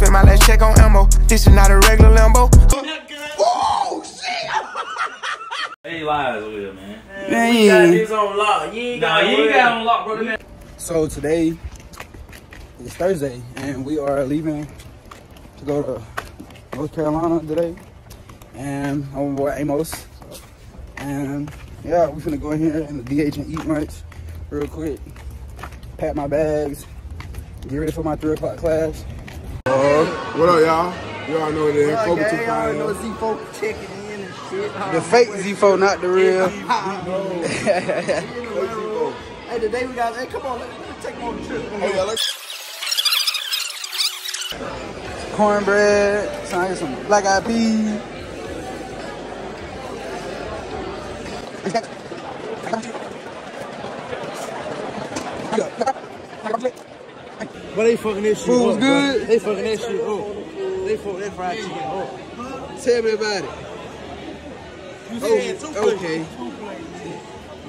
spent my last check on ammo. This is not a regular Lambo. Hey, lies with man. Man, We got this on lock. You ain't Nah, got you ain't got on lock, brother. Man. So today is Thursday, and we are leaving to go to North Carolina today. And I'm boy Amos. And yeah, we're gonna go in here and the DH and eat lunch real quick. Pack my bags. Get ready for my three o'clock class. What up, y'all? Y'all know that. Kobe too fine. Z4 checking in and shit. The fake Z4, not the real. Hey, today we got. Hey, come on, let's, let's take them on a trip. Cornbread. So I get some black eyed peas. But they fucking this shit Food's up, good? bro. They fucking that shit up. They fuck that fried chicken up. Tell me about it. You Oh, said two plates. okay.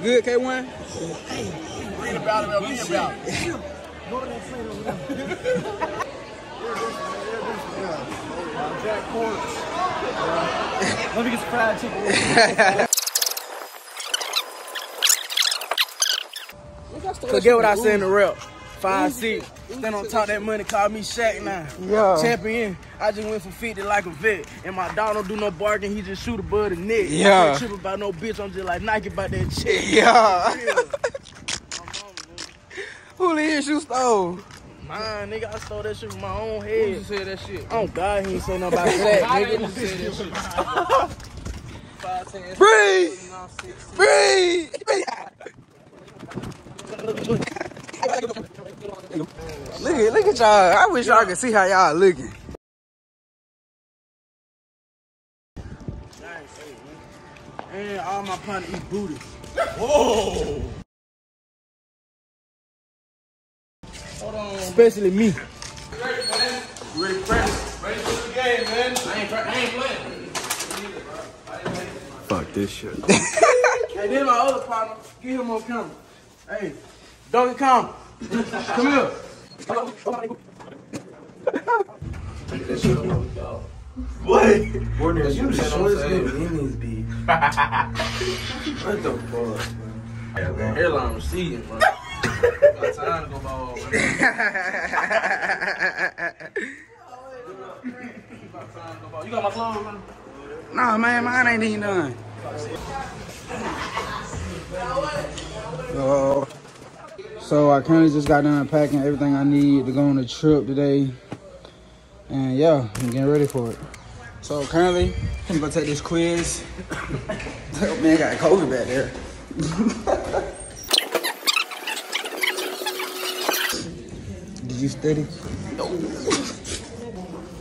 Good, K1? Read about it, read about it. Jack Corn. Let me get some fried chicken. Forget what I said in the rep. Five six. Stand on top of that money, call me Shaq now. Yeah. Champion. I just went for 50 like a vet. And my dog don't do no bargain, he just shoot above the neck. Yeah. I ain't tripping about no bitch, I'm just like Nike about that check. Yeah. Yeah. Who the hell you stole? Mine, nigga, I stole that shit from my own head. Who said that shit? Oh God, he ain't say nothing about that, nigga. Breathe! Breathe! look at look at y'all. I wish y'all could see how y'all looking. And all my partners eat booty. Whoa! Hold on. Especially me. Ready for practice? Ready for the game, man. I ain't, I ain't playing. Fuck this shit. Hey, then my other partner, give him on camera. Hey, Donkey Kong, come here. What? Warner, you the shortest nigga in this bitch. what the fuck, man? man hairline receding, bro. Got time to go ball, man. You got my clothes, man? Nah, man, mine ain't even done. So I currently just got done packing everything I need to go on the trip today. And yeah, I'm getting ready for it. So currently, I'm gonna take this quiz. Oh, man got COVID back there. Did you study? no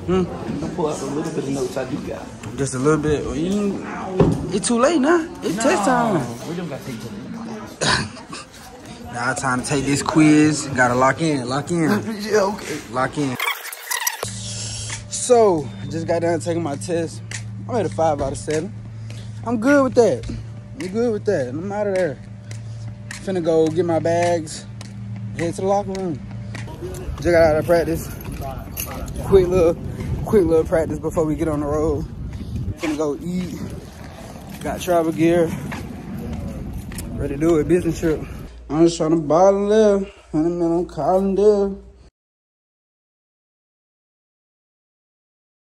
hmm? I'll pull out a little bit of notes I do got. Just a little bit. It's too late now. It's test time. We don't got to take Now time to take this quiz. Gotta lock in, lock in. Yeah, okay. Lock in. So, just got done taking my test. I'm at a five out of seven. I'm good with that. I'm good with that. I'm out of there. Finna go get my bags, head to the locker room. Just got out of practice. Quick little, quick little practice before we get on the road. Finna go eat. Got travel gear. Ready to do it, business trip. I'm just trying to bottle live. And I'm calling there.